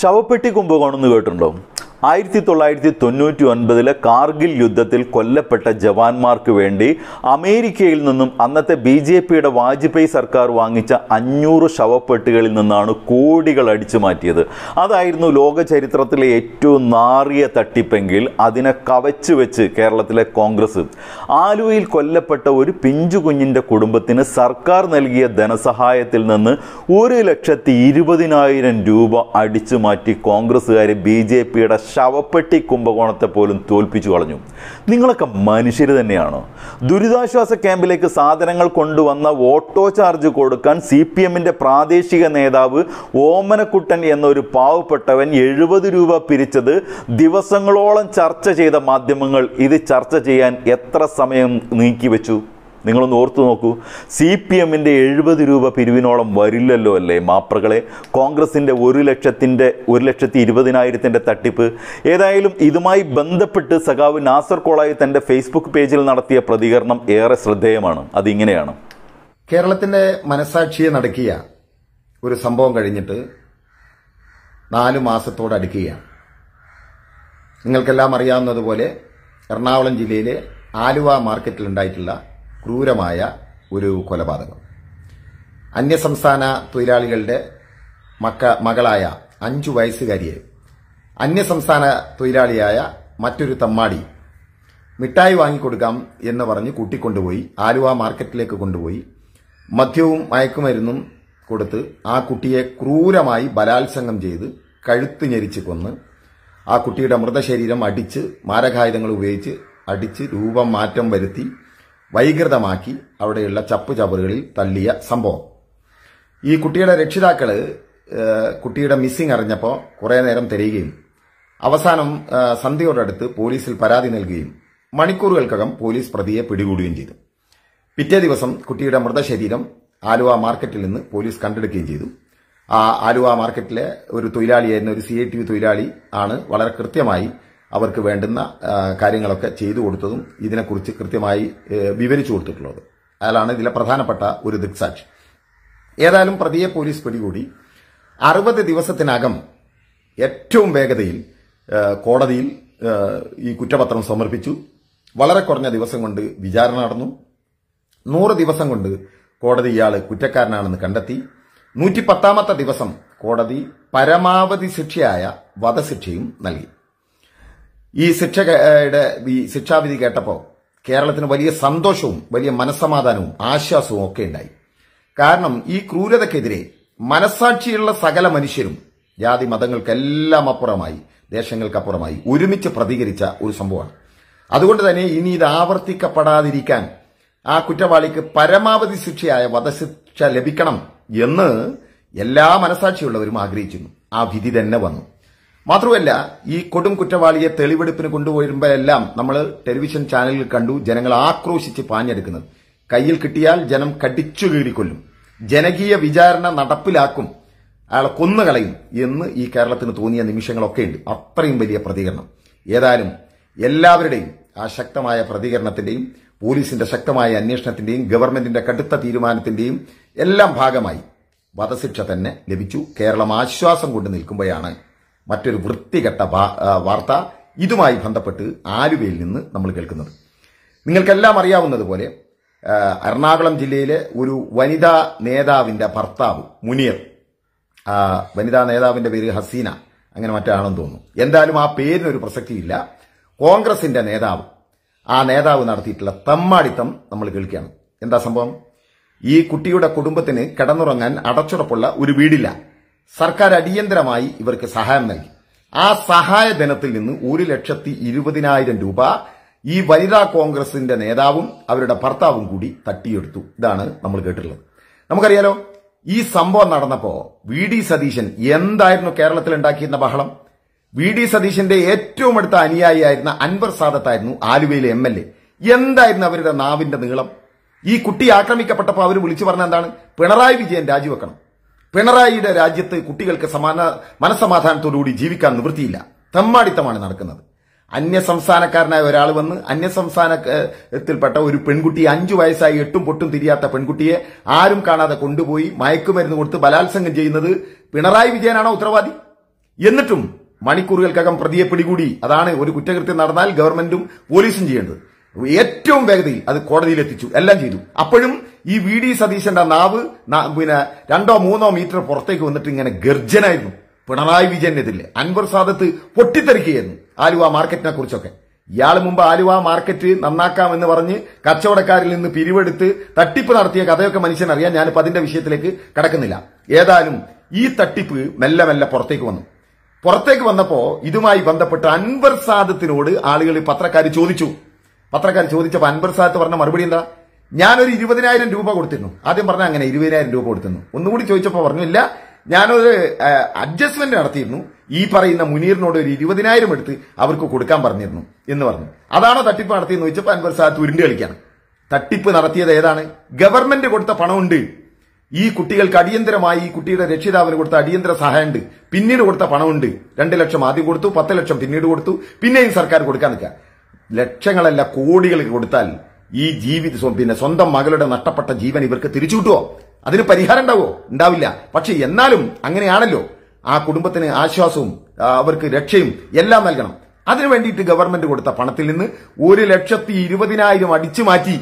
ശവപ്പെട്ടി കുംഭകോണം എന്ന് കേട്ടിട്ടുണ്ടോ? ആയിരത്തി തൊള്ളായിരത്തി തൊണ്ണൂറ്റി ഒൻപതിലെ കാർഗിൽ യുദ്ധത്തിൽ കൊല്ലപ്പെട്ട ജവാന്മാർക്ക് വേണ്ടി അമേരിക്കയിൽ നിന്നും അന്നത്തെ ബി ജെ പിയുടെ വാജ്പേയി സർക്കാർ വാങ്ങിച്ച അഞ്ഞൂറ് ശവപ്പെട്ടികളിൽ നിന്നാണ് കോടികൾ അടിച്ചു മാറ്റിയത്. അതായിരുന്നു ലോക ചരിത്രത്തിലെ ഏറ്റവും നാറിയ തട്ടിപ്പെങ്കിൽ അതിനെ കവച്ചു വെച്ച് കേരളത്തിലെ കോൺഗ്രസ് ആലുവയിൽ കൊല്ലപ്പെട്ട ഒരു പിഞ്ചു കുഞ്ഞിന്റെ കുടുംബത്തിന് സർക്കാർ നൽകിയ ധനസഹായത്തിൽ നിന്ന് ഒരു ലക്ഷത്തി ഇരുപതിനായിരം രൂപ അടിച്ചു മാറ്റി കോൺഗ്രസ്സുകാർ ബി ജെ പിയുടെ ശവപ്പെട്ടി കുംഭകോണത്തെ പോലും തോൽപ്പിച്ചു കളഞ്ഞു. നിങ്ങളൊക്കെ മനുഷ്യർ തന്നെയാണോ? ദുരിതാശ്വാസ ക്യാമ്പിലേക്ക് സാധനങ്ങൾ കൊണ്ടുവന്ന ഓട്ടോ ചാർജ് കൊടുക്കാൻ സി പി എമ്മിന്റെ പ്രാദേശിക നേതാവ് ഓമനക്കുട്ടൻ എന്നൊരു പാവപ്പെട്ടവൻ എഴുപത് രൂപ പിരിച്ചത് ദിവസങ്ങളോളം ചർച്ച ചെയ്ത മാധ്യമങ്ങൾ ഇത് ചർച്ച ചെയ്യാൻ എത്ര സമയം നീക്കിവെച്ചു? നിങ്ങളൊന്ന് ഓർത്തു നോക്കൂ. സി പി എമ്മിന്റെ എഴുപത് രൂപ പിരിവിനോളം വരില്ലല്ലോ അല്ലേ മാപ്രകളെ? കോൺഗ്രസിന്റെ ഒരു ലക്ഷത്തിന്റെ ഒരു ലക്ഷത്തി ഇരുപതിനായിരത്തിന്റെ തട്ടിപ്പ്. ഏതായാലും ഇതുമായി ബന്ധപ്പെട്ട് സഖാവ് നാസർ കോളായി തന്റെ ഫേസ്ബുക്ക് പേജിൽ നടത്തിയ പ്രതികരണം ഏറെ ശ്രദ്ധേയമാണ്. അതിങ്ങനെയാണ്. കേരളത്തിന്റെ മനസാക്ഷിയെ നടക്കിയ ഒരു സംഭവം കഴിഞ്ഞിട്ട് നാലു മാസത്തോടടുക്കുകയാണ് നിങ്ങൾക്കെല്ലാം അറിയാവുന്നതുപോലെ എറണാകുളം ജില്ലയിലെ ആലുവ മാർക്കറ്റിൽ ഉണ്ടായിട്ടുള്ള ക്രൂരമായ ഒരു കൊലപാതകം. അന്യസംസ്ഥാന തൊഴിലാളികളുടെ മക്ക മകളായ അഞ്ചു വയസ്സുകാരിയെ അന്യസംസ്ഥാന തൊഴിലാളിയായ മറ്റൊരു തമ്മാടി മിഠായി വാങ്ങിക്കൊടുക്കാം എന്ന് പറഞ്ഞ് കൂട്ടിക്കൊണ്ടുപോയി ആലുവ മാർക്കറ്റിലേക്ക് കൊണ്ടുപോയി മദ്യവും മയക്കുമരുന്നും കൊടുത്ത് ആ കുട്ടിയെ ക്രൂരമായി ബലാത്സംഗം ചെയ്ത് കഴുത്ത് ഞെരിച്ച് കൊന്ന് ആ കുട്ടിയുടെ മൃതശരീരം അടിച്ച് മാരകായുധങ്ങൾ ഉപയോഗിച്ച് അടിച്ച് രൂപം മാറ്റം വരുത്തി വൈകൃതമാക്കി അവിടെയുള്ള ചപ്പ് ചവറുകളിൽ തള്ളിയ സംഭവം. ഈ കുട്ടിയുടെ രക്ഷിതാക്കൾ കുട്ടിയുടെ മിസ്സിംഗ് അറിഞ്ഞപ്പോൾ കുറേ നേരം തിരയുകയും അവസാനം സന്ധ്യയോടടുത്ത് പോലീസിൽ പരാതി നൽകുകയും മണിക്കൂറുകൾക്കകം പോലീസ് പ്രതിയെ പിടികൂടുകയും ചെയ്തു. പിറ്റേ ദിവസം കുട്ടിയുടെ മൃതശരീരം ആലുവ മാർക്കറ്റിൽ നിന്ന് പോലീസ് കണ്ടെടുക്കുകയും ചെയ്തു. ആ ആലുവ മാർക്കറ്റിലെ ഒരു തൊഴിലാളിയായിരുന്ന ഒരു സി ഐ ടി തൊഴിലാളി ആണ് വളരെ കൃത്യമായി അവർക്ക് വേണ്ടുന്ന കാര്യങ്ങളൊക്കെ ചെയ്തു കൊടുത്തതും ഇതിനെക്കുറിച്ച് കൃത്യമായി വിവരിച്ചു കൊടുത്തിട്ടുള്ളത്. അയാളാണ് ഇതിലെ പ്രധാനപ്പെട്ട ഒരു ദൃക്സാക്ഷി. ഏതായാലും പ്രതിയെ പോലീസ് പിടികൂടി. അറുപത് ദിവസത്തിനകം ഏറ്റവും വേഗതയിൽ കോടതിയിൽ ഈ കുറ്റപത്രം സമർപ്പിച്ചു. വളരെ കുറഞ്ഞ ദിവസം കൊണ്ട് വിചാരണ നടന്നു. നൂറ് ദിവസം കൊണ്ട് കോടതി ഇയാൾ കുറ്റക്കാരനാണെന്ന് കണ്ടെത്തി. നൂറ്റി പത്താമത്തെ ദിവസം കോടതി പരമാവധി ശിക്ഷയായ വധശിക്ഷയും നൽകി. ഈ ശിക്ഷയുടെ ഈ ശിക്ഷാവിധി കേട്ടപ്പോൾ കേരളത്തിന് വലിയ സന്തോഷവും വലിയ മനസ്സമാധാനവും ആശ്വാസവും ഒക്കെ ഉണ്ടായി. കാരണം ഈ ക്രൂരതക്കെതിരെ മനസാക്ഷിയുള്ള സകല മനുഷ്യരും ജാതി മതങ്ങൾക്കെല്ലാം അപ്പുറമായി ദേശങ്ങൾക്കപ്പുറമായി ഒരുമിച്ച് പ്രതികരിച്ച ഒരു സംഭവമാണ്. അതുകൊണ്ട് തന്നെ ഇനി ഇത് ആവർത്തിക്കപ്പെടാതിരിക്കാൻ ആ കുറ്റവാളിക്ക് പരമാവധി ശിക്ഷയായ വധശിക്ഷ ലഭിക്കണം എന്ന് എല്ലാ മനസാക്ഷിയുള്ളവരും ആഗ്രഹിച്ചിരുന്നു. ആ വിധി തന്നെ വന്നു. മാത്രമല്ല ഈ കൊടും കുറ്റവാളിയെ തെളിവെടുപ്പിന് കൊണ്ടുപോയിരുമ്പോഴെല്ലാം നമ്മൾ ടെലിവിഷൻ ചാനലിൽ കണ്ടു ജനങ്ങൾ ആക്രോശിച്ച് പാഞ്ഞെടുക്കുന്നത്. കയ്യിൽ കിട്ടിയാൽ ജനം കടിച്ചു കീറിക്കൊല്ലും. ജനകീയ വിചാരണ നടപ്പിലാക്കും. അയാളെ കൊന്നുകളയും എന്ന് ഈ കേരളത്തിന് തോന്നിയ നിമിഷങ്ങളൊക്കെ ഉണ്ട് അത്രയും വലിയ പ്രതികരണം. ഏതായാലും എല്ലാവരുടെയും ആ ശക്തമായ പ്രതികരണത്തിന്റെയും പോലീസിന്റെ ശക്തമായ അന്വേഷണത്തിന്റെയും ഗവൺമെന്റിന്റെ കടുത്ത തീരുമാനത്തിന്റെയും എല്ലാം ഭാഗമായി വധശിക്ഷ തന്നെ ലഭിച്ചു. കേരളം ആശ്വാസം കൊണ്ട് നിൽക്കുമ്പോഴാണ് മറ്റൊരു വൃത്തികെട്ട വാർത്ത ഇതുമായി ബന്ധപ്പെട്ട് ആലുവയിൽ നിന്ന് നമ്മൾ കേൾക്കുന്നത്. നിങ്ങൾക്കെല്ലാം അറിയാവുന്നതുപോലെ എറണാകുളം ജില്ലയിലെ ഒരു വനിതാ നേതാവിന്റെ ഭർത്താവ് മുനീർ വനിതാ നേതാവിന്റെ പേര് ഹസീന അങ്ങനെ മറ്റാണെന്ന് തോന്നുന്നു. എന്തായാലും ആ പേരിനൊരു പ്രസക്തിയില്ല. കോൺഗ്രസിന്റെ നേതാവ് ആ നേതാവ് നടത്തിയിട്ടുള്ള തമ്മാടിത്തം നമ്മൾ കേൾക്കുകയാണ്. എന്താ സംഭവം? ഈ കുട്ടിയുടെ കുടുംബത്തിന് കിടന്നുറങ്ങാൻ അടച്ചുറപ്പുള്ള ഒരു വീടില്ല. സർക്കാർ അടിയന്തരമായി ഇവർക്ക് സഹായം നൽകി. ആ സഹായ ധനത്തിൽ നിന്ന് ഒരു ലക്ഷത്തി ഇരുപതിനായിരം രൂപ ഈ വനിതാ കോൺഗ്രസിന്റെ നേതാവും അവരുടെ ഭർത്താവും കൂടി തട്ടിയെടുത്തു. ഇതാണ് നമ്മൾ കേട്ടിട്ടുള്ളത്. നമുക്കറിയാലോ ഈ സംഭവം നടന്നപ്പോ വി ഡി സതീശൻ എന്തായിരുന്നു കേരളത്തിൽ ഉണ്ടാക്കിയിരുന്ന ബഹളം? വി ഡി സതീശന്റെ ഏറ്റവും അടുത്ത അനുയായിയായിരുന്ന അൻവർ സാദത്തായിരുന്നു ആലുവയിലെ എം എൽ എ. എന്തായിരുന്നു അവരുടെ നാവിന്റെ നീളം? ഈ കുട്ടി ആക്രമിക്കപ്പെട്ടപ്പോൾ അവർ വിളിച്ചു പറഞ്ഞ എന്താണ്? പിണറായി വിജയൻ രാജിവെക്കണം. പിണറായിയുടെ രാജ്യത്ത് കുട്ടികൾക്ക് സമാന മനസമാധാനത്തോടുകൂടി ജീവിക്കാൻ നിവൃത്തിയില്ല. തെമ്മാടിത്തമാണ് നടക്കുന്നത്. അന്യസംസ്ഥാനക്കാരനായ ഒരാൾ വന്ന് അന്യസംസ്ഥാനത്തിൽപ്പെട്ട ഒരു പെൺകുട്ടി അഞ്ചു വയസ്സായി എട്ടും പൊട്ടും തിരിയാത്ത പെൺകുട്ടിയെ ആരും കാണാതെ കൊണ്ടുപോയി മയക്കുമരുന്ന് കൊടുത്ത് ബലാത്സംഗം ചെയ്യുന്നത് പിണറായി വിജയനാണോ ഉത്തരവാദി? എന്നിട്ടും മണിക്കൂറുകൾക്കകം പ്രതിയെ പിടികൂടി. അതാണ് ഒരു കുറ്റകൃത്യം നടന്നാൽ ഗവൺമെന്റും പോലീസും ചെയ്യേണ്ടത്. ഏറ്റവും വേഗതയിൽ അത് കോടതിയിൽ എത്തിച്ചു എല്ലാം ചെയ്തു. അപ്പോഴും ഈ വി ഡി സതീശന്റെ നാവ് പിന്നെ രണ്ടോ മൂന്നോ മീറ്റർ പുറത്തേക്ക് വന്നിട്ട് ഇങ്ങനെ ഗർജനായിരുന്നു. പിണറായി വിജയനെതിരെ അൻവർ സാദത്ത് പൊട്ടിത്തെറിക്കുകയായിരുന്നു ആലുവ മാർക്കറ്റിനെ കുറിച്ചൊക്കെ. ഇയാൾ മുമ്പ് ആലുവ മാർക്കറ്റ് നന്നാക്കാമെന്ന് പറഞ്ഞ് കച്ചവടക്കാരിൽ നിന്ന് പിരിവെടുത്ത് തട്ടിപ്പ് നടത്തിയ കഥയൊക്കെ മനുഷ്യൻ അറിയാൻ ഞാനിപ്പോൾ അതിന്റെ വിഷയത്തിലേക്ക് കടക്കുന്നില്ല. ഏതായാലും ഈ തട്ടിപ്പ് മെല്ലെ മെല്ലെ പുറത്തേക്ക് വന്നു. പുറത്തേക്ക് വന്നപ്പോ ഇതുമായി ബന്ധപ്പെട്ട് അൻവർ സാദത്തിനോട് ആളുകൾ പത്രക്കാർ ചോദിച്ചു. പത്രക്കാർ ചോദിച്ചപ്പോൾ അൻവർ സാദത്ത് പറഞ്ഞ മറുപടി എന്താ? ഞാനൊരു ഇരുപതിനായിരം രൂപ കൊടുത്തിരുന്നു. ആദ്യം പറഞ്ഞ അങ്ങനെ ഇരുപതിനായിരം രൂപ കൊടുത്തിരുന്നു. ഒന്നുകൂടി ചോദിച്ചപ്പോൾ പറഞ്ഞു ഇല്ല ഞാനൊരു അഡ്ജസ്റ്റ്മെന്റ് നടത്തിയിരുന്നു. ഈ പറയുന്ന മുനീറിനോട് ഒരു ഇരുപതിനായിരം എടുത്ത് അവർക്ക് കൊടുക്കാൻ പറഞ്ഞിരുന്നു എന്ന് പറഞ്ഞു. അതാണോ തട്ടിപ്പ് നടത്തിയെന്ന് ചോദിച്ചപ്പോൾ അൻവർ സാദത്ത് ഉരുണ്ട് കളിക്കാണ്. തട്ടിപ്പ് നടത്തിയത് ഏതാണ്? ഗവൺമെന്റ് കൊടുത്ത പണമുണ്ട്. ഈ കുട്ടികൾക്ക് അടിയന്തരമായി ഈ കുട്ടിയുടെ രക്ഷിതാവിന് കൊടുത്ത അടിയന്തര സഹായമുണ്ട്. പിന്നീട് കൊടുത്ത പണമുണ്ട്. രണ്ട് ലക്ഷം ആദ്യം കൊടുത്തു പത്ത് ലക്ഷം പിന്നീട് കൊടുത്തു. പിന്നെയും സർക്കാർ കൊടുക്കാൻ നിൽക്കുക. ലക്ഷങ്ങളല്ല കോടികൾ കൊടുത്താൽ ഈ ജീവിത പിന്നെ സ്വന്തം മകളുടെ നഷ്ടപ്പെട്ട ജീവൻ ഇവർക്ക് തിരിച്ചു കിട്ടുമോ അതിന് പരിഹാരം ഉണ്ടാവോ? ഉണ്ടാവില്ല. പക്ഷെ എന്നാലും അങ്ങനെയാണല്ലോ. ആ കുടുംബത്തിന് ആശ്വാസവും അവർക്ക് രക്ഷയും എല്ലാം നൽകണം. അതിനു വേണ്ടിയിട്ട് ഗവൺമെന്റ് കൊടുത്ത പണത്തിൽ നിന്ന് ഒരു ലക്ഷത്തി ഇരുപതിനായിരം അടിച്ചു മാറ്റി.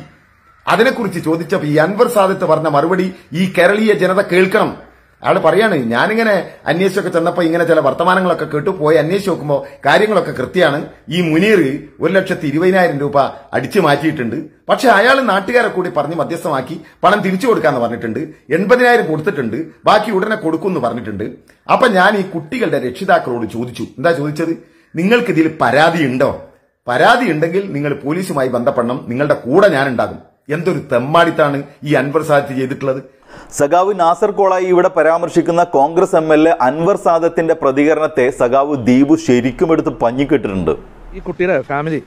അതിനെക്കുറിച്ച് ചോദിച്ചപ്പോൾ ഈ അൻവർ സാദത്ത് പറഞ്ഞ മറുപടി ഈ കേരളീയ ജനത കേൾക്കണം. അയാൾ പറയാണ് ഞാനിങ്ങനെ അന്വേഷിച്ചൊക്കെ ചെന്നപ്പോൾ ഇങ്ങനെ ചില വർത്തമാനങ്ങളൊക്കെ കേട്ടു പോയി അന്വേഷിച്ച് നോക്കുമ്പോൾ കാര്യങ്ങളൊക്കെ കൃത്യമാണ്. ഈ മുനീർ ഒരു ലക്ഷത്തി ഇരുപതിനായിരം രൂപ അടിച്ചു മാറ്റിയിട്ടുണ്ട്. പക്ഷെ അയാൾ നാട്ടുകാരെ കൂടി പറഞ്ഞ് മധ്യസ്ഥമാക്കി പണം തിരിച്ചു കൊടുക്കാന്ന് പറഞ്ഞിട്ടുണ്ട്. എൺപതിനായിരം കൊടുത്തിട്ടുണ്ട്. ബാക്കി ഉടനെ കൊടുക്കുമെന്ന് പറഞ്ഞിട്ടുണ്ട്. അപ്പൊ ഞാൻ ഈ കുട്ടികളുടെ രക്ഷിതാക്കളോട് ചോദിച്ചു. എന്താ ചോദിച്ചത്? നിങ്ങൾക്ക് ഇതിൽ പരാതി ഉണ്ടോ പരാതി ഉണ്ടെങ്കിൽ നിങ്ങൾ പോലീസുമായി ബന്ധപ്പെടണം. നിങ്ങളുടെ കൂടെ ഞാൻ ഉണ്ടാകും എന്തൊരു തെമ്മാടിത്താണ് ഈ അൻവർ ചെയ്തിട്ടുള്ളത്? സഖാവ് നാസർ കോളായി ഇവിടെ പരാമർശിക്കുന്ന Congress M L A Anwar സാദത്തിന്റെ പ്രതികരണത്തെ സഖാവ് ദീപു ശരിക്കും എടുത്ത് പഞ്ഞിക്കിട്ടിട്ടുണ്ട്. ഈ കുട്ടിയുടെ ഫാമിലി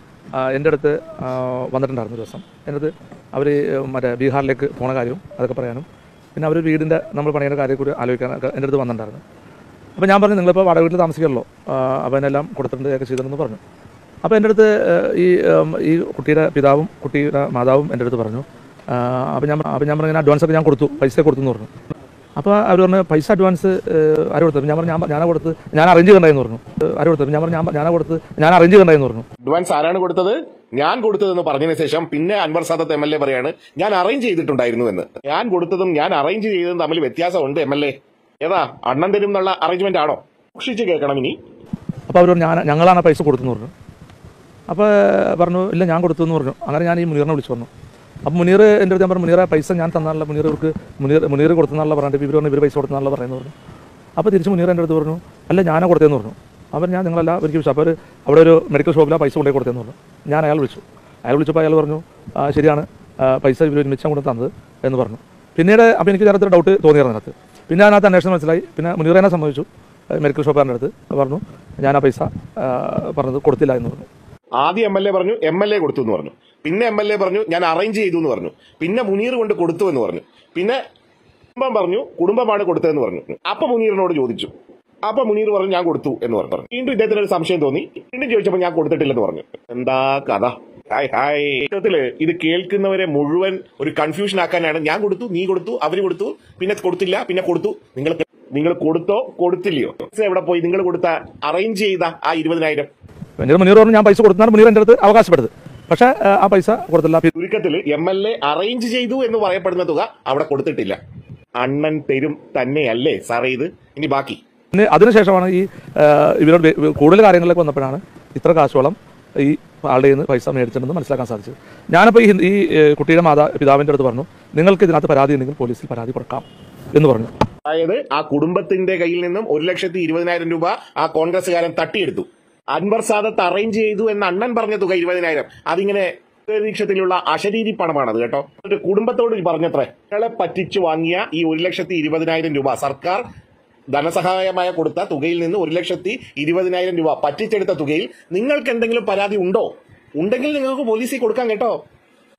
എന്റെ അടുത്ത് വന്നിട്ടുണ്ടായിരുന്നു ദിവസം. എന്റെ അടുത്ത് അവർ മറ്റേ ബീഹാറിലേക്ക് പോണ കാര്യവും അതൊക്കെ പറയാനും. പിന്നെ അവർ വീടിന്റെ നമ്മൾ പണിയുന്ന കാര്യം കൂടി ആലോചിക്കാനൊക്കെ എന്റെ അടുത്ത് വന്നിട്ടുണ്ടായിരുന്നു. അപ്പോൾ ഞാൻ പറഞ്ഞു നിങ്ങളിപ്പോൾ വാടക വീട്ടിൽ താമസിക്കല്ലോ അപ്പോൾ എന്നെല്ലാം കൊടുത്തിട്ടുണ്ട് ഒക്കെ ചെയ്തിട്ടുണ്ടെന്ന് പറഞ്ഞു. അപ്പോൾ എന്റെ അടുത്ത് ഈ ഈ കുട്ടിയുടെ പിതാവും കുട്ടിയുടെ മാതാവും എന്റെ അടുത്ത് പറഞ്ഞു അപ്പോൾ ഞാൻ അപ്പോൾ ഞാൻ പറഞ്ഞു അഡ്വാൻസ് ഒക്കെ ഞാൻ കൊടുത്തു. പൈസ കൊടുത്തു എന്ന് പറഞ്ഞു. അപ്പോൾ അവർ പറഞ്ഞു പൈസ അഡ്വാൻസ് ആര് കൊടുത്തു? ഞാൻ പറഞ്ഞു ഞാൻ ഞാനാ കൊടുത്ത് ഞാൻ അറേഞ്ച് ചെയ്യണ്ടായെന്ന് പറഞ്ഞു. ആര് കൊടുത്തു? ഞാൻ പറഞ്ഞു ഞാൻ ഞാനാ കൊടുത്ത് ഞാൻ അറേഞ്ച് ചെയ്യണ്ടായെന്ന് പറഞ്ഞു. അഡ്വാൻസ് ആരാണ് കൊടുത്തത്? ഞാൻ കൊടുത്തതെന്ന് പറഞ്ഞതിന് ശേഷം പിന്നെ Anwar Sadath M L A പറയാണ് ഞാൻ അറേഞ്ച് ചെയ്തിട്ടുണ്ടായിരുന്നു എന്ന്. ഞാൻ കൊടുത്തതും ഞാൻ അറേഞ്ച് ചെയ്തതും തമ്മിൽ വ്യത്യാസമുണ്ട് എം എൽ എ ഏതാ? അണ്ണൻ തരും എന്നുള്ള അറേഞ്ച്മെന്റ് ആണോ? സൂക്ഷിച്ച് കേൾക്കണം ഇനി. അപ്പോൾ അവർ ഞാൻ ഞങ്ങളാണ് പൈസ കൊടുത്തെന്ന് പറഞ്ഞു. അപ്പോൾ പറഞ്ഞു ഇല്ല ഞാൻ കൊടുത്തു എന്ന് പറഞ്ഞു. അങ്ങനെ ഞാൻ ഈ മുനീറിനെ വിളിച്ചു പറഞ്ഞു അപ്പോൾ മുനീർ എന്റെ അടുത്ത് ഞാൻ പറഞ്ഞു മുനീറ പൈസ ഞാൻ തന്നാണല്ലോ മുനീർ ഇവർക്ക് മുനീർ മുനീർ കൊടുത്തെന്നാണല്ലോ പറഞ്ഞിട്ട് ഇവർ പറഞ്ഞു ഇവർ പൈസ കൊടുത്തെന്നാണല്ലോ പറയുന്നത് പറഞ്ഞു. അപ്പോൾ തിരിച്ച് മുനീർ എന്റെ അടുത്ത് പറഞ്ഞു അല്ല ഞാനാണ് കൊടുത്തതെന്ന് പറഞ്ഞു. അവർ ഞാൻ നിങ്ങളല്ല എനിക്ക് വിളിച്ചു അപ്പോൾ ഒരു അവിടെ ഒരു മെഡിക്കൽ ഷോപ്പിലാണ് പൈസ കൊണ്ടേ കൊടുത്തതെന്ന് പറഞ്ഞു. ഞാൻ അയാൾ വിളിച്ചു. അയാൾ വിളിച്ചപ്പോൾ അയാൾ പറഞ്ഞു ശരിയാണ് പൈസ ഇവർ ഒരുമിച്ചാണ് കൊണ്ട് തന്നത് എന്ന് പറഞ്ഞു. പിന്നീട് അപ്പോൾ എനിക്ക് നേരത്തെ ഡൗട്ട് തോന്നിയായിരുന്നു അതിനകത്ത്. പിന്നെ അതിനകത്ത് അന്വേഷണം മനസ്സിലായി. പിന്നെ മുനീറിനെ സംബന്ധിച്ചു മെഡിക്കൽ ഷോപ്പുകാരന്റെ അടുത്ത്. പറഞ്ഞു ഞാൻ ആ പൈസ പറഞ്ഞത് കൊടുത്തില്ല എന്ന് പറഞ്ഞു. ആദ്യം എം എൽ എ പറഞ്ഞു എം എൽ എ കൊടുത്തു എന്ന് പറഞ്ഞു. പിന്നെ എം എൽ എ പറഞ്ഞു ഞാൻ അറേഞ്ച് ചെയ്തു എന്ന് പറഞ്ഞു. പിന്നെ മുനീർ കൊണ്ട് കൊടുത്തു എന്ന് പറഞ്ഞു. പിന്നെ കുടുംബം പറഞ്ഞു കുടുംബമാണ് കൊടുത്തതെന്ന് പറഞ്ഞു. അപ്പൊ മുനീറിനോട് ചോദിച്ചു. അപ്പൊ മുനീർ പറഞ്ഞു ഞാൻ കൊടുത്തു എന്ന് പറഞ്ഞു. വീണ്ടും ഇദ്ദേഹത്തിന് ഒരു സംശയം തോന്നി. വീണ്ടും ചോദിച്ചപ്പോൾ ഞാൻ കൊടുത്തിട്ടില്ലെന്ന് പറഞ്ഞു. എന്താ കഥ? Hi hi. ഇത്തരത്തിൽ ഇത് കേൾക്കുന്നവരെ മുഴുവൻ ഒരു കൺഫ്യൂഷൻ ആക്കാനാണ്. ഞാൻ കൊടുത്തു നീ കൊടുത്തു അവർ കൊടുത്തു പിന്നെ കൊടുത്തില്ല പിന്നെ കൊടുത്തു. നിങ്ങൾ നിങ്ങൾ കൊടുത്തോ കൊടുത്തില്ലയോ? എവിടെ പോയി? നിങ്ങൾ കൊടുത്ത അറേഞ്ച് ചെയ്ത ആ ഇരുപതിനായിരം. മുനീർ പറഞ്ഞു ഞാൻ പൈസ കൊടുത്താണ് മുനീർ എന്റെ അടുത്ത് അവകാശപ്പെട്ടത്. പക്ഷേ ആ, പൈസ കൊടുത്തില്ല. ചുരുക്കത്തിൽ എം എൽ എ അറേഞ്ച് ചെയ്തു എന്ന് പറയപ്പെടുന്ന തുക അവിടെ കൊടുത്തിട്ടില്ല. അണ്ണൻ തരും തന്നെയല്ലേ സാറേ ഇത്? ഇനി ബാക്കി. അതിനുശേഷമാണ് ഈ ഇവരോട് കൂടുതൽ കാര്യങ്ങളിലേക്ക് വന്നപ്പോഴാണ് ഇത്ര കാശോളം ഈ ആളുടെ നിന്ന് പൈസ മേടിച്ചിട്ടുണ്ടെന്ന് മനസ്സിലാക്കാൻ സാധിച്ചത്. ഞാനിപ്പോൾ ഈ ഈ കുട്ടിയുടെ മാതാ പിതാവിന്റെ അടുത്ത് പറഞ്ഞു നിങ്ങൾക്ക് ഇതിനകത്ത് പരാതി ഉണ്ടെങ്കിൽ പോലീസിൽ പരാതി കൊടുക്കാം എന്ന് പറഞ്ഞു. അതായത് ആ കുടുംബത്തിന്റെ കയ്യിൽ നിന്നും ഒരു ലക്ഷത്തി ഇരുപതിനായിരം രൂപ ആ കോൺഗ്രസ്സുകാരൻ തട്ടിയെടുത്തു. അൻവർ സാദത്ത് അറേഞ്ച് ചെയ്തു എന്ന് അണ്ണൻ പറഞ്ഞ തുക ഇരുപതിനായിരം. അതിങ്ങനെ ീക്ഷത്തിലുള്ള അശരീരി പണമാണത് കേട്ടോ. ഒരു കുടുംബത്തോട് പറഞ്ഞത്രേ ഞങ്ങളെ പറ്റിച്ചു വാങ്ങിയ ഈ ഒരു ലക്ഷത്തി ഇരുപതിനായിരം രൂപ. സർക്കാർ ധനസഹായമായ കൊടുത്ത തുകയിൽ നിന്ന് ഒരു ലക്ഷത്തി ഇരുപതിനായിരം രൂപ പറ്റിച്ചെടുത്ത തുകയിൽ നിങ്ങൾക്ക് എന്തെങ്കിലും പരാതി ഉണ്ടോ? ഉണ്ടെങ്കിൽ നിങ്ങൾക്ക് പോലീസിൽ കൊടുക്കാം കേട്ടോ.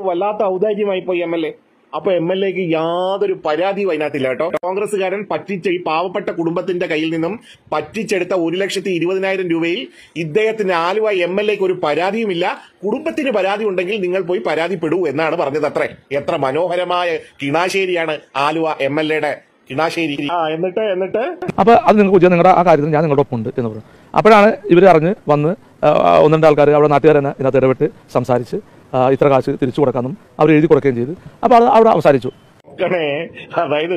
വല്ലാത്ത ഔദാര്യമായി പോയി എം എൽ എ. അപ്പൊ എം എൽ എക്ക് യാതൊരു പരാതിയും അതിനകത്തില്ല കേട്ടോ. കോൺഗ്രസ്സുകാരൻ പറ്റിച്ച ഈ പാവപ്പെട്ട കുടുംബത്തിന്റെ കയ്യിൽ നിന്നും പറ്റിച്ചെടുത്ത ഒരു ലക്ഷത്തി ഇരുപതിനായിരം രൂപയിൽ ഇദ്ദേഹത്തിന് ആലുവ എം എൽ എക്ക് ഒരു പരാതിയുമില്ല. കുടുംബത്തിന് പരാതി ഉണ്ടെങ്കിൽ നിങ്ങൾ പോയി പരാതിപ്പെടൂ എന്നാണ് പറഞ്ഞത് അത്രേ. എത്ര മനോഹരമായ കിണാശേരിയാണ് ആലുവ എം എൽ എയുടെ കിണാശേരി ആ എന്നിട്ട് എന്നിട്ട്? അപ്പൊ അത് നിങ്ങൾക്ക് നിങ്ങളുടെ ആ കാര്യത്തിൽ ഞാൻ നിങ്ങളുടെ ഒപ്പം ഉണ്ട് എന്ന് പറഞ്ഞു. അപ്പോഴാണ് ഇവർ അറിഞ്ഞ് വന്ന് ഒന്ന് രണ്ട് ആൾക്കാർ അവിടെ നാട്ടുകാർ തന്നെ ഇതിനകത്ത് ഇടപെട്ട് സംസാരിച്ച് ഇത്ര കാശ് തിരിച്ചു കൊടുക്കാമെന്നും അവർ എഴുതി കൊടുക്കുകയും ചെയ്തു. അപ്പോൾ അത് അവിടെ അവസാനിച്ചു. അതായത്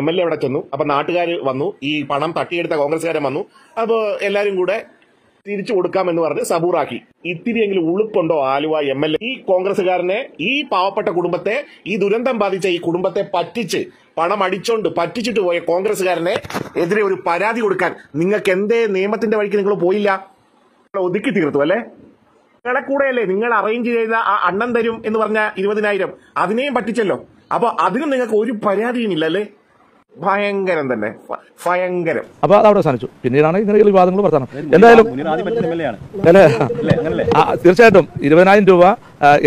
എം എൽ എ അവിടെ ചെന്നു. അപ്പൊ നാട്ടുകാർ വന്നു. ഈ പണം തട്ടിയെടുത്ത കോൺഗ്രസ്സുകാരൻ വന്നു. അപ്പൊ എല്ലാരും കൂടെ തിരിച്ചു കൊടുക്കാമെന്ന് പറഞ്ഞ് സബൂറാക്കി. ഇത്തിരിയെങ്കിലും ഉളുപ്പുണ്ടോ ആലുവ എം എൽ എ? ഈ കോൺഗ്രസ്സുകാരനെ ഈ പാവപ്പെട്ട കുടുംബത്തെ ഈ ദുരന്തം ബാധിച്ച ഈ കുടുംബത്തെ പറ്റിച്ച് പണം അടിച്ചോണ്ട് പറ്റിച്ചിട്ട് പോയ കോൺഗ്രസ്സുകാരനെ എതിരെ ഒരു പരാതി കൊടുക്കാൻ നിങ്ങൾക്ക് എന്തേ നിയമത്തിന്റെ വഴിക്ക് നിങ്ങൾ പോയില്ല? ഒതുക്കി തീർത്തു അല്ലേ? നിങ്ങളെ കൂടെയല്ലേ നിങ്ങൾ അറേഞ്ച് ചെയ്ത ആ അണ്ണൻ തരും എന്ന് പറഞ്ഞ ഇരുപതിനായിരം? അതിനെയും പറ്റിച്ചല്ലോ. അപ്പൊ അതിനും നിങ്ങൾക്ക് ഒരു പരാതിയും ഇല്ല അല്ലേ ഭയങ്കരം തന്നെ. ഭയങ്കരം. അപ്പൊ അത് അവിടെ അവസാനിച്ചു. പിന്നീടാണ് ഇങ്ങനെ വിവാദങ്ങൾ വർത്തമാനം എന്തായാലും തീർച്ചയായിട്ടും. ഇരുപതിനായിരം രൂപ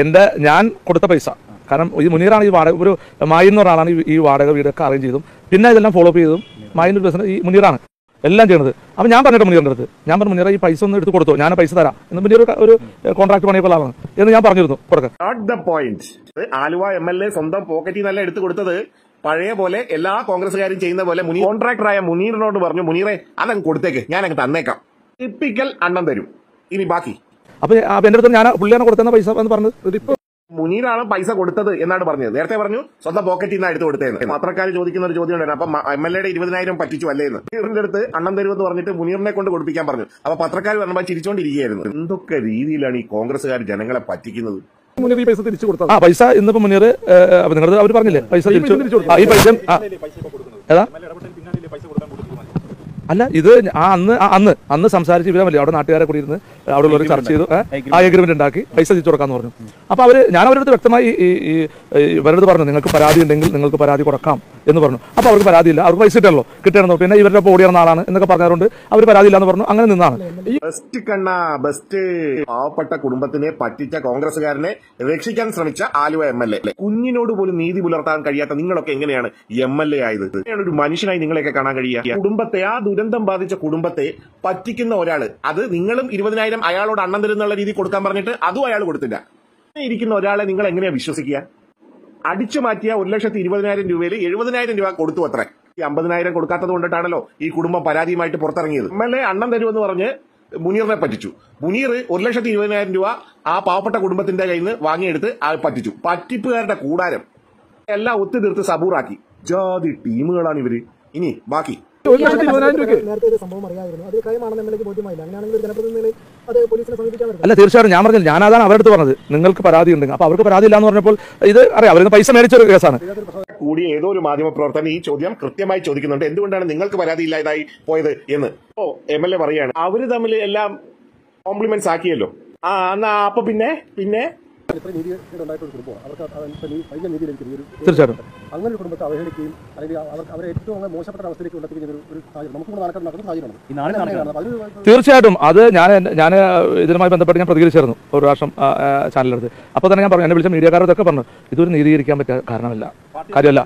എന്റെ ഞാൻ കൊടുത്ത പൈസ. കാരണം ഈ മുനീറാണ് ഈ വാടക ഒരു മായി എന്ന ഒരാളാണ് ഈ- വാടക വീടൊക്കെ അറേഞ്ച് ചെയ്തും. പിന്നെ ഇതെല്ലാം ഫോളോ അപ്പ് ചെയ്തും മായിന്റെ ഒരു ബിസിനസ് ഈ മുനീറാണ്. എല്ലാം ചെയ്യണത്. അപ്പം ഞാൻ പറഞ്ഞിട്ട് മുനീറിന്റെ അടുത്ത് ഞാൻ പറഞ്ഞു മുനീറ ഈ പൈസ ഒന്ന് എടുത്ത് കൊടുത്തു ഞാൻ പൈസ തരാം. എന്ന് മുനീർ ഒരു- കോൺട്രാക്ട് പണിയൊക്കെ എന്ന് ഞാൻ പറഞ്ഞിരുന്നു point Aluva M L A സ്വന്തം പോക്കറ്റിൽ നിന്നല്ല എടുത്തു കൊടുത്തത്. പഴയ പോലെ എല്ലാ കോൺഗ്രസ്സുകാരും ചെയ്യുന്ന പോലെ മുനീർ കോൺട്രാക്ടറായ മുനീറിനോട് പറഞ്ഞു മുനീറെ അതങ്ങ് കൊടുത്തേക്ക് ഞാൻ അങ്ങ് തന്നേക്കാം. ടിപ്പിക്കൽ അണ്ണം തരും. ഇനി ബാക്കി. അപ്പൊ എന്റെ അടുത്ത് ഞാൻ പുള്ളിയാണ് കൊടുത്തുന്ന പൈസ എന്ന് പറഞ്ഞത് ഇപ്പോൾ മുനീറാണ് പൈസ കൊടുത്തത് എന്നാണ് പറഞ്ഞത്. നേരത്തെ പറഞ്ഞു സ്വന്തം പോക്കറ്റിൽ നിന്ന് എടുത്ത് കൊടുത്തതെന്ന്. പത്രക്കാർ ചോദിക്കുന്ന ഒരു ചോദ്യം ഉണ്ടായിരുന്നു. അപ്പൊ എം എൽ എയുടെ ഇരുപതിനായിരം പറ്റിച്ചു അല്ലേന്ന് മുനീറിന്റെ അടുത്ത് അണ്ണം തരുമെന്ന് പറഞ്ഞിട്ട് മുനീറിനെ കൊണ്ട് കൊടുപ്പിക്കാൻ പറഞ്ഞു. അപ്പൊ പത്രക്കാർ പറഞ്ഞപ്പോൾ ചിരിച്ചോണ്ടിരിക്കുകയായിരുന്നു. എന്തൊക്കെ രീതിയിലാണ് ഈ കോൺഗ്രസ്സുകാർ ജനങ്ങളെ പറ്റിക്കുന്നത്? മുനീർ ഈ പൈസ തിരിച്ചു കൊടുത്തത്. ആ പൈസ ഇന്നിപ്പോ മുനീർ നിങ്ങളുടെ അവർ പറഞ്ഞില്ലേ? പൈസ തിരിച്ചു ആ, ഈ പൈസ. ഏതാ? അല്ല ഇത് ആ അന്ന് ആ അന്ന് അന്ന് സംസാരിച്ച് ഇവരല്ലേ അവിടെ നാട്ടുകാരെ കൂടി ഇരുന്ന് അവിടെ ഉള്ളവർ ചർച്ച ചെയ്തു ആ എഗ്രിമെന്റ് ഉണ്ടാക്കി പൈസ തിരിച്ചു കൊടുക്കാന്ന് പറഞ്ഞു. അപ്പൊ അവർ ഞാൻ അവരുടെ അടുത്ത് വ്യക്തമായി ഈ ഈ ഈ ഇവരുടെ പറഞ്ഞു നിങ്ങൾക്ക് പരാതി ഉണ്ടെങ്കിൽ നിങ്ങൾക്ക് പരാതി കൊടുക്കാം എന്ന് പറഞ്ഞു. അപ്പൊ അവർക്ക് പരാതിയില്ല അവർക്ക് പൈസ ഇട്ടല്ലോ കിട്ടണമെന്നോ പിന്നെ ഇവരുടെ ഓടിയ ആളാണ് എന്നൊക്കെ പറഞ്ഞതുകൊണ്ട് അവർ പരാതിയില്ല എന്ന് പറഞ്ഞു അങ്ങനെ നിന്നാണ്. ബെസ്റ്റ് കണ്ണ ബെസ്റ്റ് പാവപ്പെട്ട കുടുംബത്തിനെ പറ്റിച്ച കോൺഗ്രസുകാരനെ രക്ഷിക്കാൻ ശ്രമിച്ച ആലുവ എം എൽ എ. കുഞ്ഞിനോട് പോലും നീതി പുലർത്താൻ കഴിയാത്ത നിങ്ങളൊക്കെ എങ്ങനെയാണ് എം എൽ എ ആയത്? ഒരു മനുഷ്യനായി നിങ്ങളെയൊക്കെ കാണാൻ കഴിയുക? കുടുംബത്തെ ആ ദുരന്തം ബാധിച്ച കുടുംബത്തെ പറ്റിക്കുന്ന ഒരാൾ അത് നിങ്ങളും ഇരുപതിനായിരം അയാളോട് അണ്ണം തരുന്നുള്ള രീതി കൊടുക്കാൻ പറഞ്ഞിട്ട് അതും അയാൾ കൊടുത്തില്ല. ഇരിക്കുന്ന ഒരാളെ നിങ്ങൾ എങ്ങനെയാ വിശ്വസിക്കുക? അടിച്ചു മാറ്റിയ ഒരു ലക്ഷത്തി ഇരുപതിനായിരം രൂപയിൽ എഴുപതിനായിരം രൂപ കൊടുത്തു അത്രേ. ഈ അമ്പതിനായിരം കൊടുക്കാത്തത് കൊണ്ടിട്ടാണല്ലോ ഈ കുടുംബം പരാതിയുമായിട്ട് പുറത്തിറങ്ങിയത്. എം എൽ എ അണ്ണം തരുമെന്ന് പറഞ്ഞ് മുനീറിനെ പറ്റിച്ചു. മുനീർ ഒരു ലക്ഷത്തി ഇരുപതിനായിരം രൂപ ആ പാവപ്പെട്ട കുടുംബത്തിന്റെ കയ്യിൽ നിന്ന് വാങ്ങിയെടുത്ത് ആ പറ്റിച്ചു. പറ്റിപ്പുകാരുടെ കൂടാരം എല്ലാം ഒത്തുതീർത്ത് സബൂറാക്കി. ജാതി ടീമുകളാണ് ഇവർ ഇനി ബാക്കി. അല്ല തീർച്ചയായിട്ടും ഞാൻ പറഞ്ഞില്ല. ഞാനതാണ് അവരടുത്ത് അവരുടെ അടുത്ത് പറഞ്ഞത്. നിങ്ങൾക്ക് പരാതി ഉണ്ടെങ്കിൽ. അപ്പൊ അവർക്ക് പരാതി ഇല്ല എന്ന് പറഞ്ഞപ്പോൾ ഇത് അറിയാം. അവരിന്ന് പൈസ മേടിച്ച ഒരു കേസാണ്. കൂടി ഏതോ ഒരു മാധ്യമ പ്രവർത്തകൻ ഈ ചോദ്യം കൃത്യമായി ചോദിക്കുന്നുണ്ട്. എന്തുകൊണ്ടാണ് നിങ്ങൾക്ക് പരാതി ഇല്ലാതായി പോയത് എന്ന്? ഓ എം എൽ എ പറയാണ് അവർ തമ്മിൽ എല്ലാം കോംപ്ലിമെന്റ്സ് ആക്കിയല്ലോ. ആ എന്നാ അപ്പൊ പിന്നെ? പിന്നെ? നീതി അവർക്ക് തീർച്ചയായിട്ടും അങ്ങനെ ഒരു കുടുംബത്തെ അവഹേളിക്കുകയും അല്ലെങ്കിൽ അവരെ ഏറ്റവും മോശപ്പെട്ട അവസ്ഥയിലേക്ക് ഒരു സാഹചര്യം. നമുക്ക് കൂടെ നടക്കുന്ന സാഹചര്യമാണ്. തീർച്ചയായിട്ടും. അത് ഞാൻ ഞാൻ ഇതിനുമായി ബന്ധപ്പെട്ട് ഞാൻ പ്രതികരിച്ചായിരുന്നു ഒരു പ്രാവശ്യം ആ, ചാനലിനടുത്ത് അപ്പോൾ തന്നെ ഞാൻ പറഞ്ഞു എന്നെ വിളിച്ച മീഡിയക്കാരോടൊക്കെ പറഞ്ഞു ഇതൊരു നീതീകരിക്കാൻ പറ്റിയ കാരണമല്ല. കാര്യമല്ല.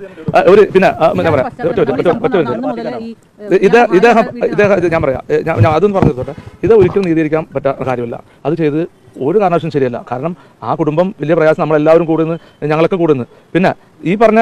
ഒരു പിന്നെ ഞാൻ പറയാം? ഇത് ഇത് ഇദ്ദേഹം ഇദ്ദേഹം ഞാൻ പറയാം. ഞാൻ ഞാൻ അതൊന്നും പറഞ്ഞു തോട്ടെ ഇത് ഒരിക്കലും നീതീകരിക്കാൻ പറ്റാ കാര്യമല്ല. അത് ചെയ്ത് ഒരു കാരണവശം ശരിയല്ല. കാരണം ആ കുടുംബം വലിയ പ്രയാസം നമ്മളെല്ലാവരും കൂടുന്നു ഞങ്ങളൊക്കെ കൂടുന്നു. പിന്നെ ഈ പറഞ്ഞ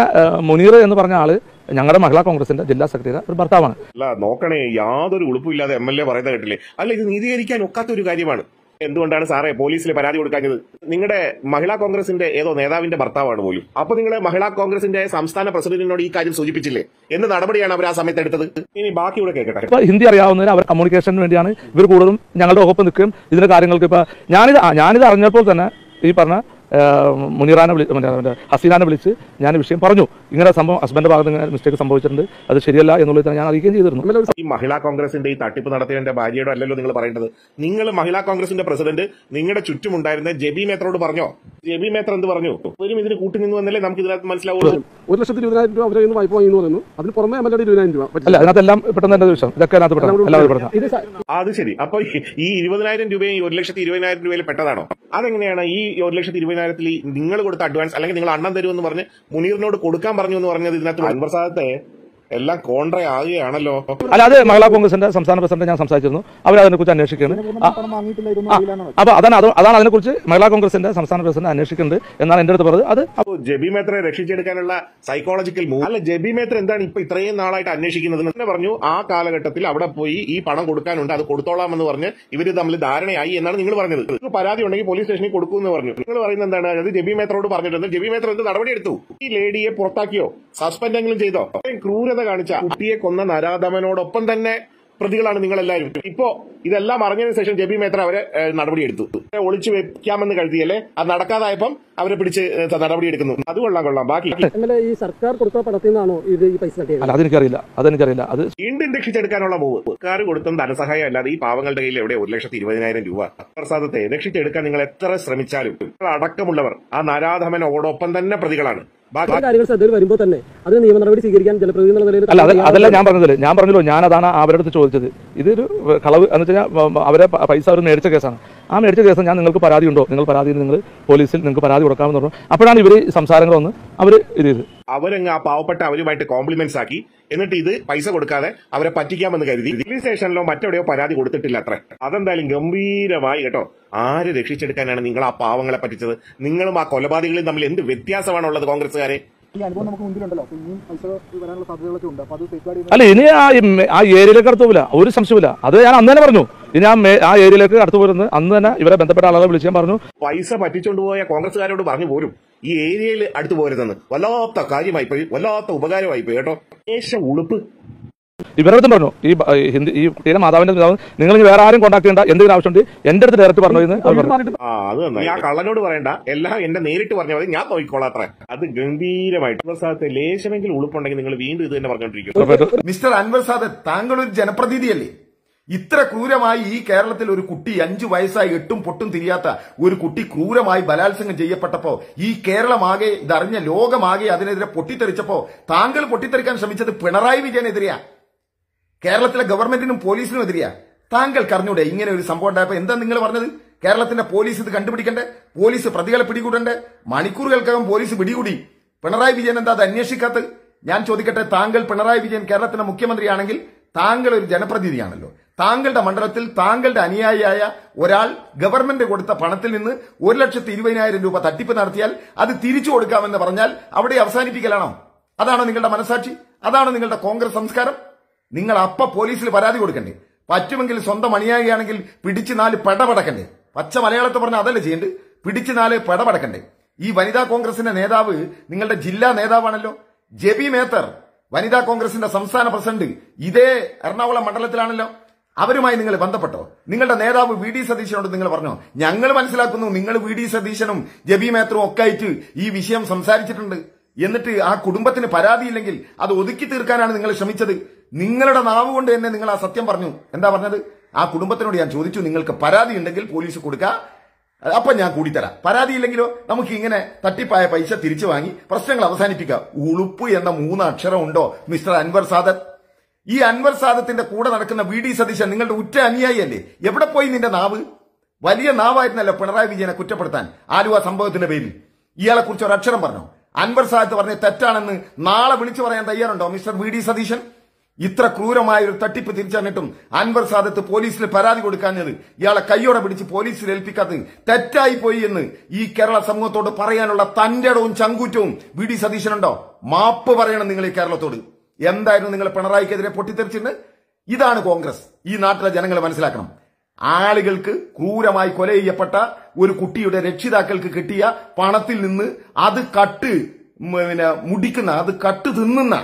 മുനീർ എന്ന് പറഞ്ഞ ആൾ ഞങ്ങളുടെ മഹിളാ കോൺഗ്രസിന്റെ ജില്ലാ സെക്രട്ടറി ഒരു ഭർത്താവാണ്. അല്ല നോക്കണേ യാതൊരു ഉളുപ്പില്ലാതെ എം എൽ എ പറയുന്ന കേട്ടില്ലേ? അല്ല ഇത് നീതീകരിക്കാൻ ഒക്കാത്ത ഒരു കാര്യമാണ്. എന്തുകൊണ്ടാണ് സാറേ പോലീസിൽ പരാതി കൊടുക്കാഞ്ഞത്? നിങ്ങളുടെ മഹിളാ കോൺഗ്രസിന്റെ ഏതോ നേതാവിന്റെ ഭർത്താവാണ് പോലും. അപ്പൊ നിങ്ങൾ മഹിളാ കോൺഗ്രസിന്റെ സംസ്ഥാന പ്രസിഡന്റിനോട് ഈ കാര്യം സൂചിപ്പിച്ചില്ലേ? എന്ത് നടപടിയാണ് അവർ ആ സമയത്ത് എടുത്തത് ഇനി ബാക്കി ഇവിടെ കേൾക്കട്ടെ ഇപ്പൊ ഹിന്ദി അറിയാവുന്നതിന് അവർ കമ്മ്യൂണിക്കേഷന് വേണ്ടിയാണ് ഇവർ കൂടുതലും ഞങ്ങളുടെ ഒപ്പം നിൽക്കുകയും ഇതിന്റെ കാര്യങ്ങൾക്ക് ഇപ്പൊ ഞാനിത് ഞാനിത് അറിഞ്ഞപ്പോൾ തന്നെ ഈ പറഞ്ഞ മുനീറാനെ വിളി മറ്റേ ഹസീനാനെ വിളിച്ച് ഞാൻ വിഷയം പറഞ്ഞു. ഇങ്ങനെ സംഭവം ഹസ്ബൻഡ് ഭാഗത്ത് ഇങ്ങനെ മിസ്റ്റേക്ക് സംഭവിച്ചിട്ടുണ്ട്. അത് ശരിയല്ല എന്നുള്ളത് തന്നെ ഞാൻ അറിയിക്കുകയും ചെയ്തിരുന്നു. ഈ മഹിളാ കോൺഗ്രസിന്റെ ഈ തട്ടിപ്പ് നടത്തിയതിന്റെ ഭാര്യയോട് അല്ലല്ലോ നിങ്ങൾ പറയേണ്ടത്. നിങ്ങൾ മഹിളാ കോൺഗ്രസിന്റെ പ്രസിഡന്റ് നിങ്ങളുടെ ചുറ്റുമുണ്ടായിരുന്ന ജെബി മേത്രോട് പറഞ്ഞോ? ജെബി മേത്ര എന്ത് പറഞ്ഞു? ഇവരും ഇതിന് കൂട്ടി നിന്ന് വന്നല്ലേ നമുക്ക് ഇതിനകത്ത് മനസ്സിലാവുള്ളൂ. ഒരു ലക്ഷത്തി ഇരുപതിനായിരം രൂപ അവരെ വായ്പ വാങ്ങി എന്ന് പറയുന്നു. അതിന് പുറമെ എം എൽ ഇരുപതിനായിരം രൂപ പറ്റില്ല. അല്ല അതിനകത്തെല്ലാം പെട്ടെന്ന് എന്റെ വിഷയം ഇതൊക്കെ അതിനകത്ത് അത് ശരി. അപ്പൊ ഈ- ഈ ഇരുപതിനായിരം രൂപയും ഈ ഒരു ലക്ഷത്തി ഇരുപതിനായിരം രൂപയിൽ പെട്ടതാണോ? അതെങ്ങനെയാണ് ഈ ഒരു ലക്ഷത്തി ഇരുപതിനായിരത്തിൽ നിങ്ങൾ കൊടുത്ത അഡ്വാൻസ് അല്ലെങ്കിൽ നിങ്ങൾ അണ്ണം തരുമെന്ന് പറഞ്ഞ് മുനീറിനോട് കൊടുക്കാൻ പറഞ്ഞു എന്ന് പറഞ്ഞത് ഇതിനകത്ത് അൻവർ സാദത്തെ എല്ലാം കോൺട്ര ആകുകയാണല്ലോ അല്ല അത് മഹിളാ കോൺഗ്രസിന്റെ സംസ്ഥാന പ്രസിഡന്റ് ഞാൻ സംസാരിച്ചിരുന്നു. അവർ അതിനെക്കുറിച്ച് അന്വേഷിക്കുകയാണ്. ആ, അപ്പൊ അതാണ് അതാണ് അതിനെക്കുറിച്ച് മഹിളാ കോൺഗ്രസിന്റെ സംസ്ഥാന പ്രസിഡന്റ് അന്വേഷിക്കുന്നുണ്ട് എന്നാണ് എന്റെ അടുത്ത് പറഞ്ഞത്. അത് അപ്പൊ ജബി മേത്രയെ രക്ഷിച്ചെടുക്കാനുള്ള സൈക്കോളജിക്കൽ മൂവ് അല്ല ജബി മേത്ര എന്താണ് ഇപ്പൊ ഇത്രയും നാളായിട്ട് അന്വേഷിക്കുന്നത്? എന്നെ പറഞ്ഞു. ആ കാലഘട്ടത്തിൽ അവിടെ പോയി ഈ പണം കൊടുക്കാനുണ്ട് അത് കൊടുത്തോളാം എന്ന് പറഞ്ഞ് ഇവർ തമ്മിൽ ധാരണയായി എന്നാണ് നിങ്ങൾ പറഞ്ഞത്. പരാതി ഉണ്ടെങ്കിൽ പോലീസ് സ്റ്റേഷനിൽ കൊടുക്കുമെന്ന് പറഞ്ഞു. നിങ്ങൾ പറയുന്നത് എന്താണ്? അത് ജബി മേത്രയോട് പറഞ്ഞിട്ടുണ്ട്. ജബി മേത്ര എന്ത് നടപടി എടുത്തു ഈ ലേഡിയെ പുറത്താക്കിയോ? സസ്പെൻഡ് എങ്കിലും ചെയ്തോ? അത്രയും ക്രൂരത കാണിച്ച കുട്ടിയെ കൊന്ന നരാധമനോടൊപ്പം തന്നെ പ്രതികളാണ് നിങ്ങൾ എല്ലാവരും ഇപ്പോ ഇതെല്ലാം അറിഞ്ഞതിന് ശേഷം ജബി മേത്ര അവരെ നടപടിയെടുത്തു. ഒളിച്ചു വെക്കാമെന്ന് കരുതിയല്ലേ? അത് നടക്കാതായപ്പം അവരെ പിടിച്ച് നടപടി എടുക്കുന്നു. അത് കൊള്ളാം കൊള്ളാം. ബാക്കി ഈ സർക്കാർ കൊടുത്ത പണത്തിൽ നിന്നാണോ ഇത് ഈ പൈസ അല്ല അതെനിക്കറിയില്ല. അതെനിക്കറിയില്ല. അത് വീണ്ടും രക്ഷിച്ചെടുക്കാനുള്ള മൂവ്. സർക്കാർ കൊടുത്ത ധനസഹായം അല്ലാതെ ഈ പാവങ്ങളുടെ കയ്യിൽ എവിടെ ഒരു ലക്ഷത്തി ഇരുപതിനായിരം രൂപ? പ്രസാദത്തെ രക്ഷിച്ചെടുക്കാൻ നിങ്ങൾ എത്ര ശ്രമിച്ചാലും നിങ്ങൾ അടക്കമുള്ളവർ ആ നരാധമനോടൊപ്പം തന്നെ പ്രതികളാണ്. കാര്യങ്ങൾ ശ്രദ്ധയിൽ വരുമ്പോൾ തന്നെ അതിന് നിയമ നടപടി സ്വീകരിക്കാൻ ജനപ്രതിനിധി എന്നുള്ള നിലയിൽ അല്ല അതല്ല ഞാൻ പറഞ്ഞത്. ഞാൻ പറഞ്ഞല്ലോ ഞാൻ അതാണ് അവരുടെ അടുത്ത് ചോദിച്ചത്. ഇതൊരു കളവ് എന്ന് വെച്ച് കഴിഞ്ഞാൽ അവരെ പൈസ അവർ മേടിച്ച കേസാണ്. ആ മേടിച്ച കേസ് ഞാൻ നിങ്ങൾക്ക് പരാതി ഉണ്ടോ? നിങ്ങൾ പരാതി നിങ്ങൾ പോലീസിൽ നിങ്ങൾക്ക് പരാതി കൊടുക്കാമെന്ന് പറഞ്ഞു. അപ്പോഴാണ് ഇവർ സംസാരങ്ങൾ വന്ന് അവർ ഇത് ചെയ്ത് അവരങ്ങ് ആ പാവപ്പെട്ട അവരുമായിട്ട് കോംപ്ലിമെന്റ്സ് ആക്കി. എന്നിട്ട് ഇത് പൈസ കൊടുക്കാതെ അവരെ പറ്റിക്കാമെന്ന് കരുതി. പോലീസ് സ്റ്റേഷനിലോ മറ്റെവിടെയോ പരാതി കൊടുത്തിട്ടില്ല അത്ര. അതെന്തായാലും ഗംഭീരമായി കേട്ടോ. ആര് രക്ഷിച്ചെടുക്കാനാണ് നിങ്ങൾ ആ പാവങ്ങളെ പറ്റിച്ചത്? നിങ്ങളും ആ കൊലപാതകളിൽ തമ്മിൽ എന്ത് വ്യത്യാസമാണുള്ളത് കോൺഗ്രസ്സുകാരെ? അല്ല ഇനി ആ ആ ഏരിയയിലേക്ക് അടുത്ത് പോകില്ല ഒരു സംശയമില്ല അത് ഞാൻ അന്ന് തന്നെ പറഞ്ഞു. ഇനി ആ ആ ഏരിയയിലേക്ക് അടുത്ത് പോരുന്നത് അന്ന് തന്നെ ഇവരെ ബന്ധപ്പെട്ട ആളുകളെ വിളിച്ച് ഞാൻ പറഞ്ഞു. പൈസ പറ്റിച്ചുകൊണ്ട് പോയ കോൺഗ്രസ്സുകാരോട് പറഞ്ഞു പോരും ഈ ഏരിയയിൽ അടുത്ത് പോരുതെന്ന്. വല്ലാത്ത കാര്യമായി പോയി വല്ലാത്ത ഉപകാരമായി പോയി കേട്ടോ. ശേഷം ഉളുപ്പ്. ഇവരുടെ അടുത്തും പറഞ്ഞു ഈ ഈ ഹിന്ദി ഈ കുട്ടിയുടെ മാതാവിന്റെ പിതാവ് നിങ്ങൾ ഇനി വേറെ ആരും കോൺടാക്ട് ചെയ്യേണ്ട എന്തെങ്കിലും ആവശ്യമുണ്ട്? എന്റെ അടുത്ത് ഡയറക്റ്റ് പറഞ്ഞു എന്ന് കള്ളനോട് പറയണ്ട. എല്ലാം എന്നെ നേരിട്ട് പറഞ്ഞാൽ മതി. ഞാൻ നോക്കിക്കോളാം അത്ര. അത് ഗംഭീരമായിട്ട്. പ്രസാദത്തെ ലേശമെങ്കിലും ഉളുപ്പുണ്ടെങ്കിൽ നിങ്ങൾ വീണ്ടും ഇത് തന്നെ പറഞ്ഞോണ്ടിരിക്കും. മിസ്റ്റർ അൻവർ സാദ് താങ്കൾ ഒരു ജനപ്രതിനിധിയല്ലേ? ഇത്ര ക്രൂരമായി ഈ കേരളത്തിൽ ഒരു കുട്ടി അഞ്ചു വയസ്സായി എട്ടും പൊട്ടും തിരിയാത്ത ഒരു കുട്ടി ക്രൂരമായി ബലാത്സംഗം ചെയ്യപ്പെട്ടപ്പോ ഈ കേരളമാകെ ഇതറിഞ്ഞ ലോകമാകെ അതിനെതിരെ പൊട്ടിത്തെറിച്ചപ്പോ താങ്കൾ പൊട്ടിത്തെറിക്കാൻ ശ്രമിച്ചത് പിണറായി വിജയനെതിരെയാ? കേരളത്തിലെ ഗവൺമെന്റിനും പോലീസിനും എതിരെയാ. താങ്കൾ അറിഞ്ഞൂടെ ഇങ്ങനെ ഒരു സംഭവം ഉണ്ടായപ്പോ എന്താ നിങ്ങൾ പറഞ്ഞത്? കേരളത്തിന്റെ പോലീസ് ഇത് കണ്ടുപിടിക്കണ്ടേ? പോലീസ് പ്രതികളെ പിടികൂടണ്ടേ? മണിക്കൂറുകൾക്കകം പോലീസ് പിടികൂടി. പിണറായി വിജയൻ എന്താ അത് അന്വേഷിക്കാത്തത്? ഞാൻ ചോദിക്കട്ടെ താങ്കൾ പിണറായി വിജയൻ കേരളത്തിന്റെ മുഖ്യമന്ത്രിയാണെങ്കിൽ താങ്കൾ ഒരു ജനപ്രതിനിധിയാണല്ലോ. താങ്കളുടെ മണ്ഡലത്തിൽ താങ്കളുടെ അനുയായിയായ ഒരാൾ ഗവൺമെന്റ് കൊടുത്ത പണത്തിൽ നിന്ന് ഒരു ലക്ഷത്തി ഇരുപതിനായിരം രൂപ തട്ടിപ്പ് നടത്തിയാൽ അത് തിരിച്ചു കൊടുക്കാമെന്ന് പറഞ്ഞാൽ അവിടെ അവസാനിപ്പിക്കലാണോ? അതാണോ നിങ്ങളുടെ മനസാക്ഷി? അതാണോ നിങ്ങളുടെ കോൺഗ്രസ് സംസ്കാരം? നിങ്ങൾ അപ്പ പോലീസിൽ പരാതി കൊടുക്കണ്ടേ? പറ്റുമെങ്കിൽ സ്വന്തം അണിയാകുകയാണെങ്കിൽ പിടിച്ച് നാല് പടപടക്കണ്ടേ? പച്ച മലയാളത്തെ പറഞ്ഞ അതല്ലേ ചെയ്യണ്ട്? പിടിച്ച് നാല് പടപടക്കണ്ടേ? ഈ വനിതാ കോൺഗ്രസിന്റെ നേതാവ് നിങ്ങളുടെ ജില്ലാ നേതാവാണല്ലോ? ജെബി മേത്തർ വനിതാ കോൺഗ്രസിന്റെ സംസ്ഥാന പ്രസിഡന്റ് ഇതേ എറണാകുളം മണ്ഡലത്തിലാണല്ലോ. അവരുമായി നിങ്ങൾ ബന്ധപ്പെട്ടോ? നിങ്ങളുടെ നേതാവ് വി ഡി സതീശനോട് നിങ്ങൾ പറഞ്ഞോ? ഞങ്ങൾ മനസ്സിലാക്കുന്നു നിങ്ങൾ വി ഡി സതീശനും ജബി മേത്തറും ഒക്കെ ആയിട്ട് ഈ വിഷയം സംസാരിച്ചിട്ടുണ്ട്. എന്നിട്ട് ആ കുടുംബത്തിന് പരാതിയില്ലെങ്കിൽ അത് ഒതുക്കി തീർക്കാനാണ് നിങ്ങൾ ശ്രമിച്ചത്. നിങ്ങളുടെ നാവ് കൊണ്ട് തന്നെ നിങ്ങൾ ആ സത്യം പറഞ്ഞു. എന്താ പറഞ്ഞത്? ആ കുടുംബത്തിനോട് ഞാൻ ചോദിച്ചു നിങ്ങൾക്ക് പരാതി ഉണ്ടെങ്കിൽ പോലീസ് കൊടുക്കുക അപ്പൊ ഞാൻ കൂടിത്തരാം. പരാതിയില്ലെങ്കിലോ നമുക്ക് ഇങ്ങനെ തട്ടിപ്പായ പൈസ തിരിച്ചു വാങ്ങി പ്രശ്നങ്ങൾ അവസാനിപ്പിക്കുക ഉളുപ്പ് എന്ന മൂന്ന് അക്ഷരം ഉണ്ടോ മിസ്റ്റർ അൻവർ സാദത്ത്? ഈ അൻവർ സാദത്തിന്റെ കൂടെ നടക്കുന്ന വി ഡി സതീശൻ നിങ്ങളുടെ ഉറ്റ അനുയായിയല്ലേ എവിടെ പോയി നിന്റെ നാവ്? വലിയ നാവായിരുന്നല്ലോ പിണറായി വിജയനെ കുറ്റപ്പെടുത്താൻ. ആലുവ സംഭവത്തിന്റെ പേരിൽ. ഇയാളെ കുറിച്ച് ഒരു അക്ഷരം പറഞ്ഞു? അൻവർ സാദത്ത് പറഞ്ഞ തെറ്റാണെന്ന് നാളെ വിളിച്ചു പറയാൻ തയ്യാറുണ്ടോ മിസ്റ്റർ വി ഡി സതീശൻ? ഇത്ര ക്രൂരമായ ഒരു തട്ടിപ്പ് തിരിച്ചറിഞ്ഞിട്ടും അൻവർ സാദത്ത് പോലീസിൽ പരാതി കൊടുക്കാഞ്ഞത് ഇയാളെ കൈയോടെ പിടിച്ച് പോലീസിൽ ഏൽപ്പിക്കാത്തത് തെറ്റായി പോയി എന്ന് ഈ കേരള സമൂഹത്തോട് പറയാനുള്ള തന്റെ ഇടവും ചങ്കൂറ്റവും വി ഡി സതീശനുണ്ടോ? മാപ്പ് പറയണം നിങ്ങൾ ഈ കേരളത്തോട്. എന്തായിരുന്നു നിങ്ങൾ പിണറായിക്കെതിരെ പൊട്ടിത്തെറിച്ചിട്ട് ഇതാണ് കോൺഗ്രസ്. ഈ നാട്ടിലെ ജനങ്ങൾ മനസ്സിലാക്കണം. ആളുകൾക്ക് ക്രൂരമായി കൊല ചെയ്യപ്പെട്ട ഒരു കുട്ടിയുടെ രക്ഷിതാക്കൾക്ക് കിട്ടിയ പണത്തിൽ നിന്ന് അത് കട്ട് പിന്നെ മുടിക്കുന്ന അത് കട്ട് തിന്നുന്ന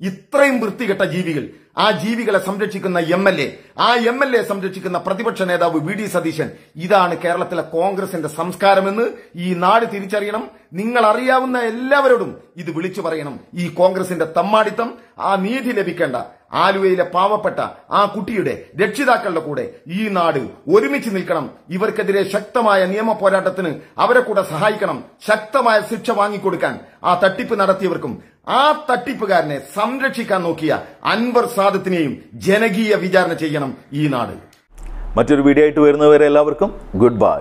ഇത്രയും വൃത്തികെട്ട ജീവികൾ ആ ജീവികളെ സംരക്ഷിക്കുന്ന എം എൽ എ ആ എം എൽ എ സംരക്ഷിക്കുന്ന പ്രതിപക്ഷ നേതാവ് വി ഡി സതീശൻ ഇതാണ് കേരളത്തിലെ കോൺഗ്രസിന്റെ സംസ്കാരമെന്ന് ഈ നാട് തിരിച്ചറിയണം. നിങ്ങൾ അറിയാവുന്ന എല്ലാവരോടും ഇത് വിളിച്ചു പറയണം. ഈ കോൺഗ്രസിന്റെ തമ്മാടിത്തം ആ നീതി ലഭിക്കേണ്ട ആലുവയിലെ പാവപ്പെട്ട ആ കുട്ടിയുടെ രക്ഷിതാക്കളുടെ കൂടെ ഈ നാട് ഒരുമിച്ച് നിൽക്കണം. ഇവർക്കെതിരെ ശക്തമായ നിയമ പോരാട്ടത്തിന് അവരെ കൂടെ സഹായിക്കണം. ശക്തമായ ശിക്ഷ വാങ്ങിക്കൊടുക്കാൻ ആ തട്ടിപ്പ് നടത്തിയവർക്കും ആ തട്ടിപ്പുകാരനെ സംരക്ഷിക്കാൻ നോക്കിയ അൻവർ സാദത്തിനെയും ജനകീയ വിചാരണ ചെയ്യണം ഈ നാട്. മറ്റൊരു വീഡിയോ ആയിട്ട് വരുന്നവരെ എല്ലാവർക്കും ഗുഡ് ബൈ